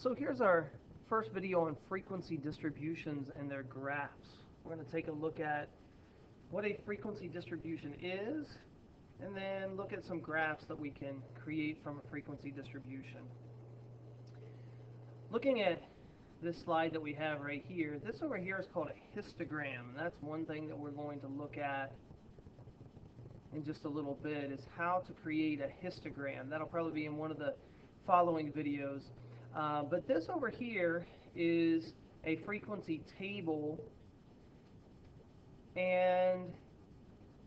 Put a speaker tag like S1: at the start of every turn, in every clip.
S1: So here's our first video on frequency distributions and their graphs. We're going to take a look at what a frequency distribution is, and then look at some graphs that we can create from a frequency distribution. Looking at this slide that we have right here, this over here is called a histogram. And that's one thing that we're going to look at in just a little bit is how to create a histogram. That'll probably be in one of the following videos. Uh, but this over here is a frequency table and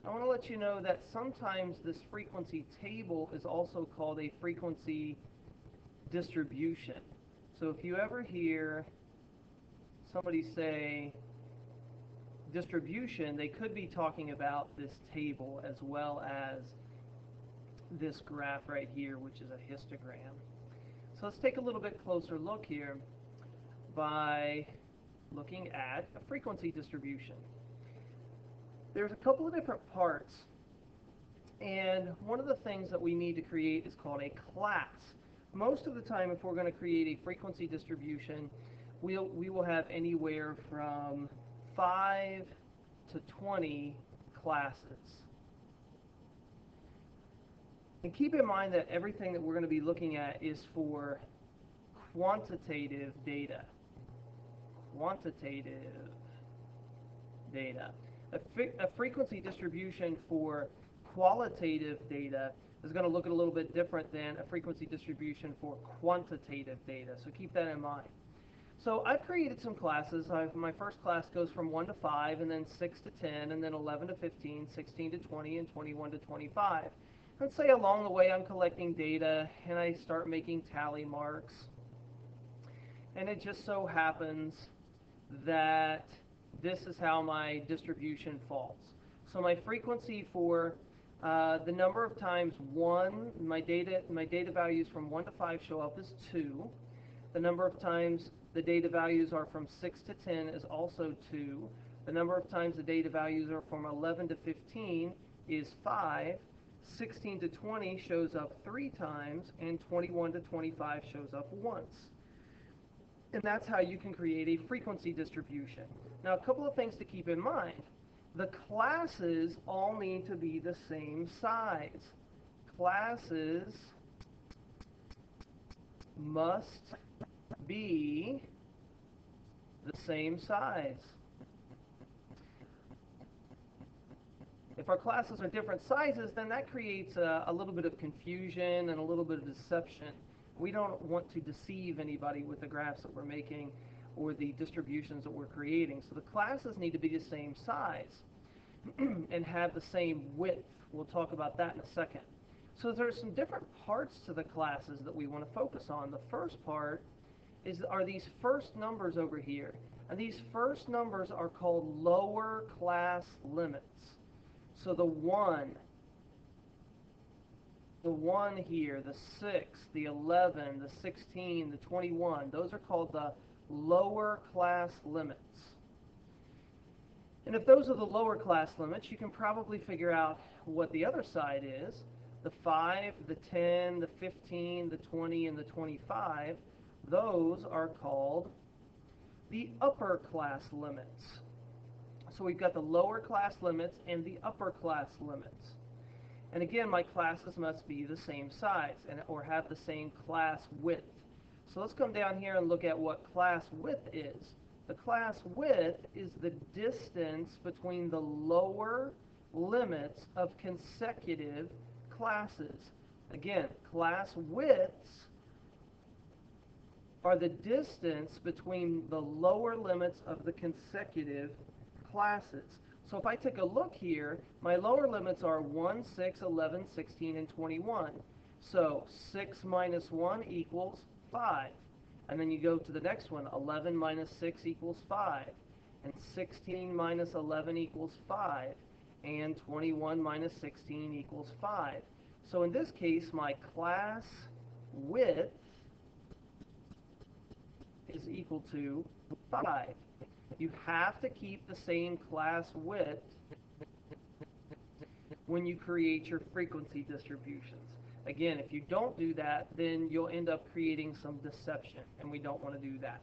S1: I want to let you know that sometimes this frequency table is also called a frequency distribution. So if you ever hear somebody say distribution, they could be talking about this table as well as this graph right here, which is a histogram. So let's take a little bit closer look here by looking at a frequency distribution. There's a couple of different parts, and one of the things that we need to create is called a class. Most of the time, if we're going to create a frequency distribution, we'll, we will have anywhere from 5 to 20 classes. And keep in mind that everything that we're going to be looking at is for quantitative data. Quantitative data. A, a, frequency distribution for qualitative data is going to look a little bit different than a frequency distribution for quantitative data. So keep that in mind. So I've created some classes. I've, my first class goes from 1 to 5, and then 6 to 10, and then 11 to 15, 16 to 20, and 21 to 25. Let's say along the way I'm collecting data and I start making tally marks. And it just so happens that this is how my distribution falls. So my frequency for uh, the number of times 1, my data, my data values from 1 to 5 show up as 2. The number of times the data values are from 6 to 10 is also 2. The number of times the data values are from 11 to 15 is 5. 16 to 20 shows up three times, and 21 to 25 shows up once. And that's how you can create a frequency distribution. Now, a couple of things to keep in mind. The classes all need to be the same size. Classes must be the same size. If our classes are different sizes, then that creates a, a, little bit of confusion and a little bit of deception. We don't want to deceive anybody with the graphs that we're making or the distributions that we're creating. So the classes need to be the same size and have the same width. We'll talk about that in a second. So there's some different parts to the classes that we want to focus on. The first part is are these first numbers over here. And these first numbers are called lower class limits. So the 1, the 1 here, the 6, the 11, the 16, the 21, those are called the lower class limits. And if those are the lower class limits, you can probably figure out what the other side is. The 5, the 10, the 15, the 20, and the 25, those are called the upper class limits. So we've got the lower class limits and the upper class limits. And again, my classes must be the same size and or have the same class width. So let's come down here and look at what class width is. The class width is the distance between the lower limits of consecutive classes. Again, class widths are the distance between the lower limits of the consecutive classes. So if I take a look here, my lower limits are 1, 6, 11, 16, and 21. So 6 minus 1 equals 5. And then you go to the next one, 11 minus 6 equals 5. And 16 minus 11 equals 5. And 21 minus 16 equals 5. So in this case, my class width is equal to 5 you have to keep the same class width when you create your frequency distributions. Again, if you don't do that, then you'll end up creating some deception, and we don't want to do that.